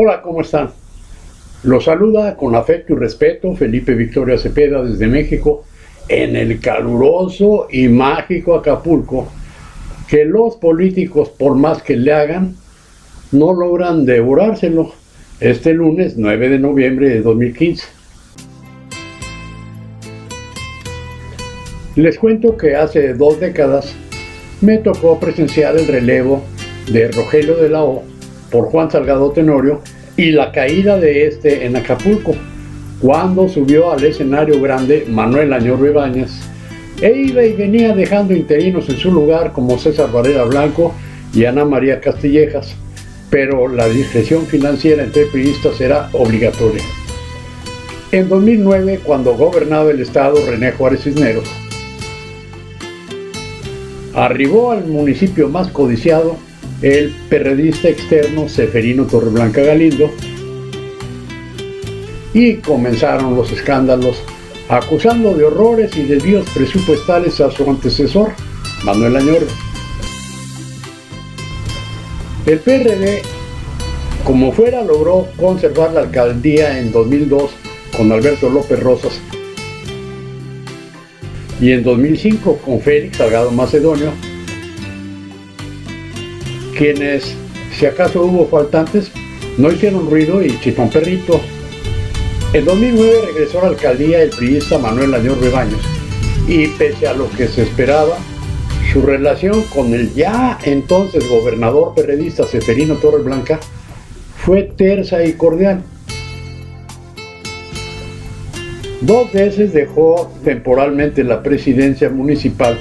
Hola, ¿cómo están? Los saluda con afecto y respeto Felipe Victoria Cepeda desde México en el caluroso y mágico Acapulco que los políticos, por más que le hagan, no logran devorárselo este lunes 9 de noviembre de 2015. Les cuento que hace dos décadas me tocó presenciar el relevo de Rogelio de la O por Juan Salgado Tenorio y la caída de este en Acapulco, cuando subió al escenario grande Manuel Añor Bebañas e iba y venía dejando interinos en su lugar como César Varela Blanco y Ana María Castillejas, pero la discreción financiera entre periodistas era obligatoria. En 2009, cuando gobernaba el estado René Juárez Cisneros, arribó al municipio más codiciado el perredista externo Seferino Torreblanca Galindo y comenzaron los escándalos acusando de horrores y desvíos presupuestales a su antecesor, Manuel Añor. El PRD, como fuera, logró conservar la alcaldía en 2002 con Alberto López Rosas y en 2005 con Félix Salgado Macedonio, quienes, si acaso hubo faltantes, no hicieron ruido y chipón perrito en 2009 regresó a la alcaldía el priista Manuel Añor Rebaños y pese a lo que se esperaba, su relación con el ya entonces gobernador perredista Seferino Torres Blanca fue tersa y cordial. Dos veces dejó temporalmente la presidencia municipal,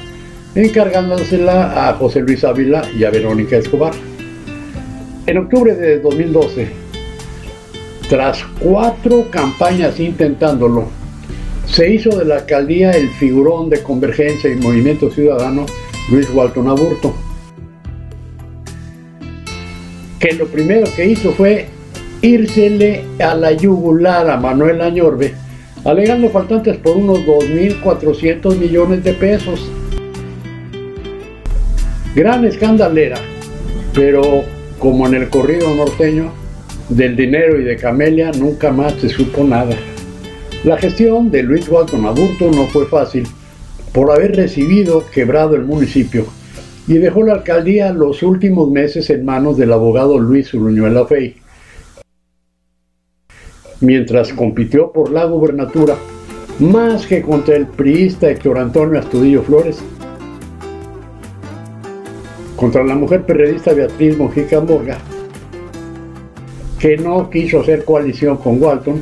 encargándosela a José Luis Ávila y a Verónica Escobar. En octubre de 2012, tras cuatro campañas intentándolo, se hizo de la alcaldía el figurón de Convergencia y Movimiento Ciudadano Luis Walton Aburto, que lo primero que hizo fue írsele a la yugular a Manuel Añorbe, alegando faltantes por unos 2.400 millones de pesos. Gran escandalera, pero como en el corrido norteño, del dinero y de Camelia nunca más se supo nada. La gestión de Luis Walton Aburto no fue fácil por haber recibido quebrado el municipio y dejó la alcaldía los últimos meses en manos del abogado Luis Uruñuela Fey. Mientras compitió por la gubernatura, más que contra el priista Héctor Antonio Astudillo Flores, contra la mujer periodista Beatriz Mojica Morga, que no quiso hacer coalición con Walton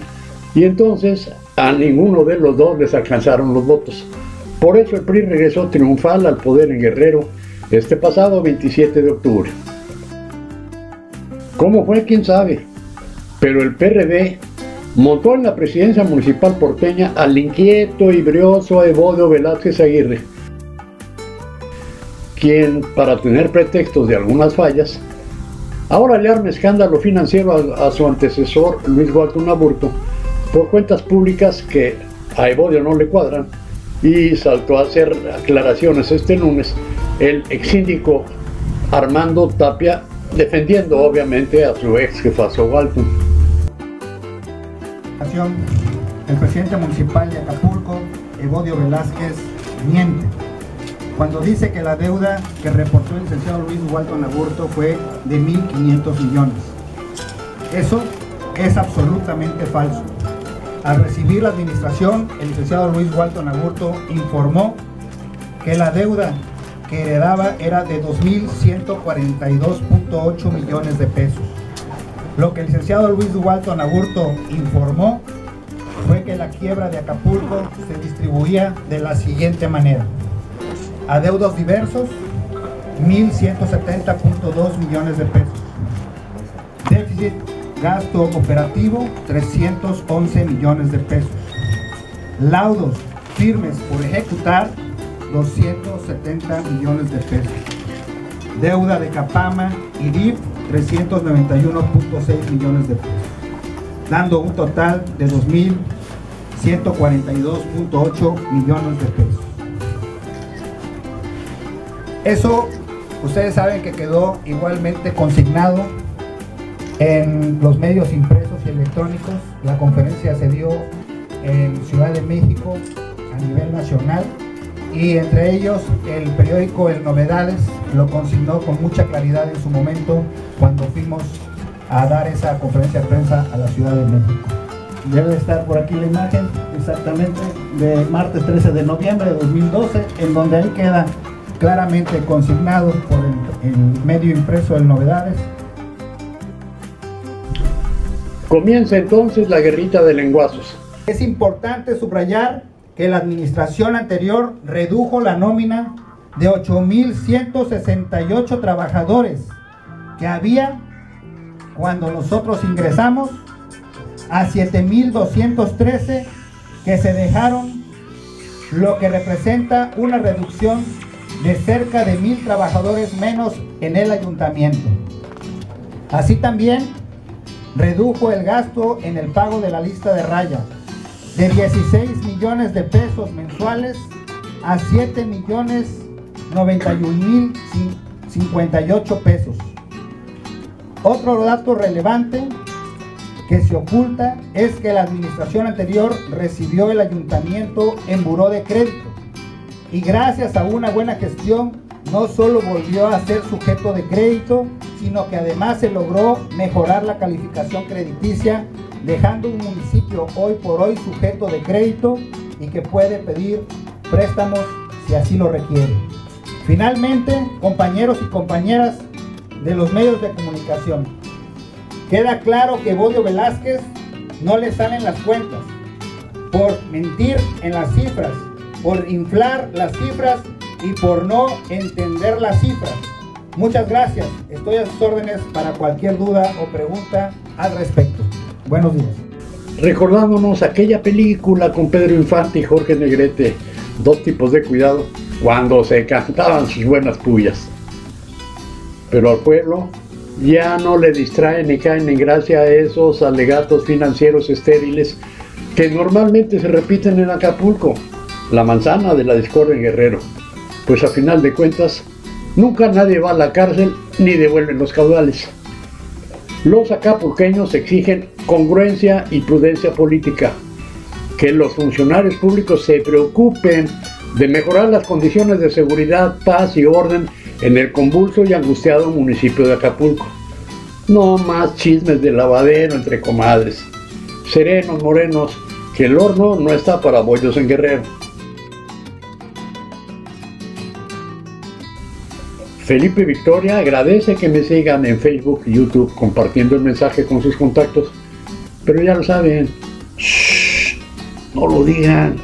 y entonces a ninguno de los dos les alcanzaron los votos. Por eso el PRI regresó triunfal al poder en Guerrero este pasado 27 de octubre. ¿Cómo fue? ¿Quién sabe? Pero el PRD montó en la presidencia municipal porteña al inquieto y brioso Evodio Velázquez Aguirre, quien, para tener pretextos de algunas fallas, Ahora le arma escándalo financiero a, su antecesor Luis Walton Aburto por cuentas públicas que a Evodio no le cuadran y saltó a hacer aclaraciones este lunes el ex síndico Armando Tapia defendiendo obviamente a su ex jefazo Walton. El presidente municipal de Acapulco, Evodio Velázquez, miente cuando dice que la deuda que reportó el licenciado Luis Walton Aburto fue de 1.500 millones. Eso es absolutamente falso. Al recibir la administración, el licenciado Luis Walton Aburto informó que la deuda que heredaba era de 2.142.8 millones de pesos. Lo que el licenciado Luis Walton Aburto informó fue que la quiebra de Acapulco se distribuía de la siguiente manera adeudos diversos, 1.170.2 millones de pesos. Déficit gasto operativo, 311 millones de pesos. Laudos firmes por ejecutar, 270 millones de pesos. Deuda de Capama y DIF, 391.6 millones de pesos. Dando un total de 2.000 142.8 millones de pesos. Eso ustedes saben que quedó igualmente consignado en los medios impresos y electrónicos. La conferencia se dio en Ciudad de México a nivel nacional y entre ellos el periódico El Novedades lo consignó con mucha claridad en su momento cuando fuimos a dar esa conferencia de prensa a la Ciudad de México. Debe estar por aquí la imagen exactamente de martes 13 de noviembre de 2012, en donde ahí queda claramente consignado por el, el medio impreso de Novedades. Comienza entonces la guerrita de lenguazos. Es importante subrayar que la administración anterior redujo la nómina de 8.168 trabajadores que había cuando nosotros ingresamos a 7.213 que se dejaron, lo que representa una reducción de cerca de mil trabajadores menos en el ayuntamiento. Así también redujo el gasto en el pago de la lista de raya de 16 millones de pesos mensuales a 7 millones 91 mil 58 pesos. Otro dato relevante que se oculta es que la administración anterior recibió el ayuntamiento en buró de crédito y gracias a una buena gestión no solo volvió a ser sujeto de crédito, sino que además se logró mejorar la calificación crediticia, dejando un municipio hoy por hoy sujeto de crédito y que puede pedir préstamos si así lo requiere. Finalmente, compañeros y compañeras de los medios de comunicación, queda claro que Bodio Velázquez no le salen las cuentas por mentir en las cifras, por inflar las cifras y por no entender las cifras. Muchas gracias. Estoy a sus órdenes para cualquier duda o pregunta al respecto. Buenos días. Recordándonos aquella película con Pedro Infante y Jorge Negrete, dos tipos de cuidado, cuando se cantaban sus buenas pullas. Pero al pueblo ya no le distraen ni caen en gracia esos alegatos financieros estériles que normalmente se repiten en Acapulco, la manzana de la discordia en Guerrero. Pues a final de cuentas, nunca nadie va a la cárcel ni devuelven los caudales. Los acapulqueños exigen congruencia y prudencia política, que los funcionarios públicos se preocupen de mejorar las condiciones de seguridad, paz y orden en el convulso y angustiado municipio de Acapulco. No más chismes de lavadero entre comadres. Serenos, morenos, que el horno no está para bollos en Guerrero. Felipe Victoria agradece que me sigan en Facebook y YouTube compartiendo el mensaje con sus contactos. Pero ya lo saben, no lo digan.